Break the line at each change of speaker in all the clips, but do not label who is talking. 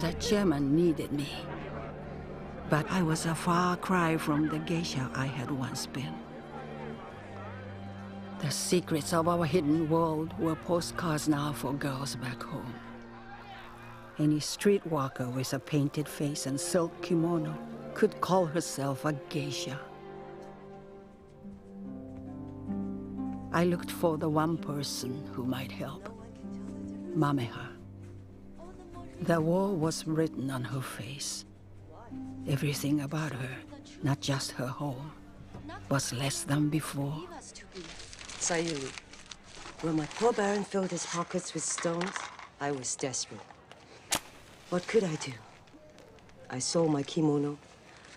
The chairman needed me. But I was a far cry from the geisha I had once been. The secrets of our hidden world were postcards now for girls back home. Any streetwalker with a painted face and silk kimono could call herself a geisha. I looked for the one person who might help. Mameha. The war was written on her face. Everything about her, not just her home, was less than before.
Sayuri, when my poor Baron filled his pockets with stones, I was desperate. What could I do? I sold my kimono.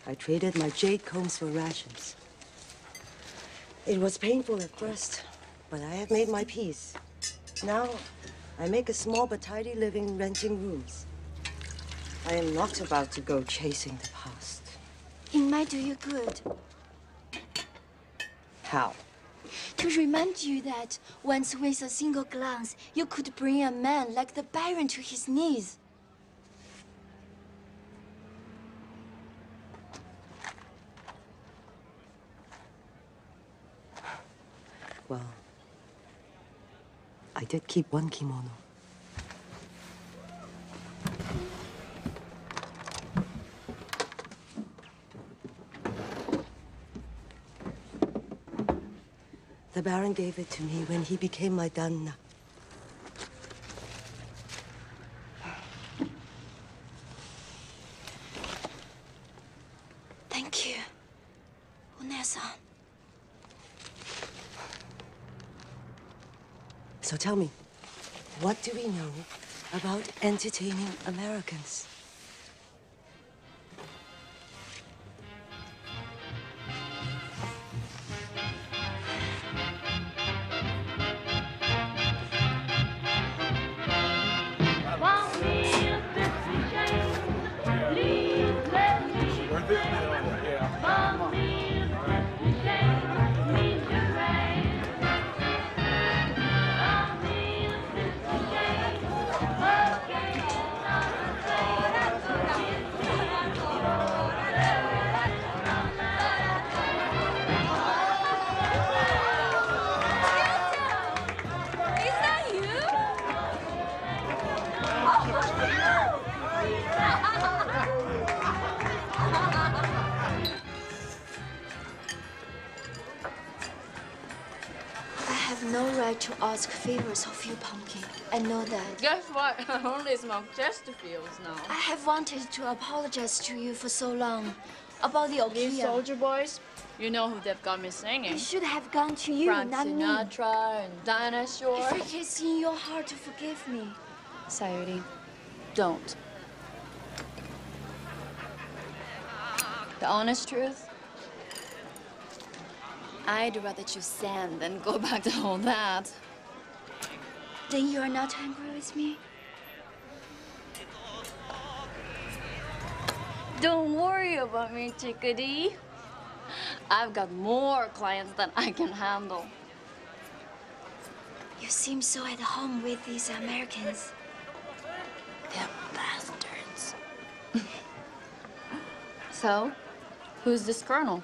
I traded my jade combs for rations. It was painful at first, but I have made my peace. Now, I make a small but tidy living renting rooms. I am not about to go chasing the past.
It might do you good
How?
to remind you that once with a single glance, you could bring a man like the Baron to his knees.
Well, I did keep one kimono. The Baron gave it to me when he became my Danna.
Thank you, Une-san.
So tell me, what do we know about entertaining Americans?
No right to ask favors of you, Pumpkin. I know that.
Guess what? I only smoke Chesterfields now.
I have wanted to apologize to you for so long about the
These
Okiya.
soldier boys, you know who they've got me singing.
It should have gone to you,
Frank
not me.
Sinatra and Dinah Shore.
If it is in your heart to forgive me,
Sayuri, don't. The honest truth, I'd rather choose sand than go back to all that.
then you are not angry with me?
Don't worry about me, chickadee. I've got more clients than I can handle.
You seem so at home with these Americans.
They're bastards. so, who's this colonel?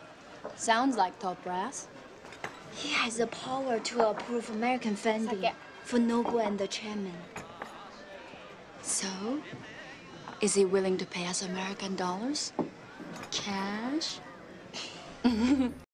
Sounds like top brass.
He has the power to approve American funding for Nobu and the chairman.
So, is he willing to pay us American dollars? Cash?